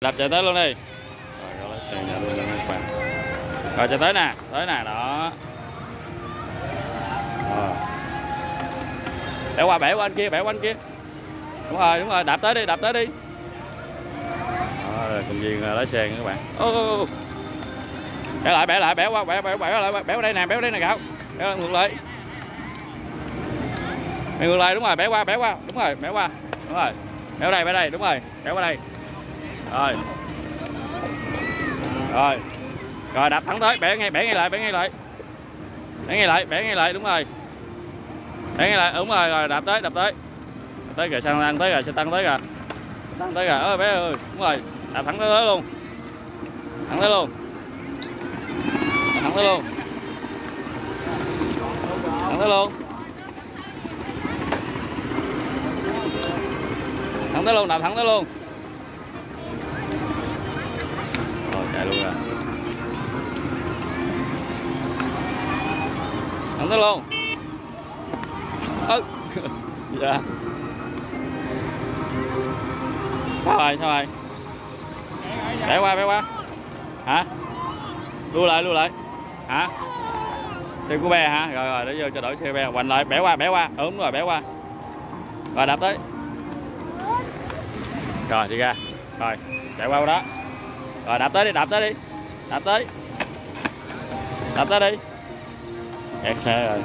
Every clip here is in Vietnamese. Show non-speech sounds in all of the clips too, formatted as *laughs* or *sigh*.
đạp chạy tới luôn đi. Rồi có lái xe nhà luôn các bạn rồi chạy tới nè tới nè đó. Rồi bẻ qua bẻ qua anh kia bẻ qua anh kia. Đúng rồi đúng rồi đạp tới đi đạp tới đi. Đó, rồi công viên lái xe các bạn. Ô, bẻ lại bẻ lại bẻ qua bẻ bẻ bẻ lại bẻ qua đây nè bẻ qua đây nè gạo bẻ ngược lại. Mày ngược lại đúng rồi bẻ qua bẻ qua. Đúng rồi bẻ qua. Đúng rồi. Bẻ đây bẻ đây đúng rồi. Bẻ qua đây rồi. Rồi. Rồi, đạp thẳng tới. Bẻ ngay bẻ ngay lại, bẻ ngay lại. Bẻ ngay lại, bẻ ngay lại, đúng rồi. Bẻ ngay lại, đúng rồi rồi, đạp tới đạp tới. Đạp tới kìa, sang tăng tới kìa xe tăng tới kìa. Tăng tới kìa. Ơi bé ơi, đúng rồi. Đạp thẳng tới luôn. Thẳng tới luôn. Đạp thẳng tới luôn. Thẳng tới luôn. Thẳng tới luôn, đạp thẳng tới luôn. Dạ, chạy luôn rồi. Thẳng tới luôn ơ. *laughs* Dạ. Sao rồi sao rồi bẻ qua bé qua. Hả? Lưu lại lưu lại. Hả? Tiền của be hả? Rồi rồi để vô cho đổi xe be hoành lại. Bẻ qua bẻ qua. Ừ, đúng rồi bẻ qua. Rồi đạp tới. Rồi đi ra. Rồi chạy qua đó rồi, đạp tới đi, đạp tới đi. Đạp tới. Đạp tới đi. Kẹt xe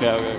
rồi *laughs*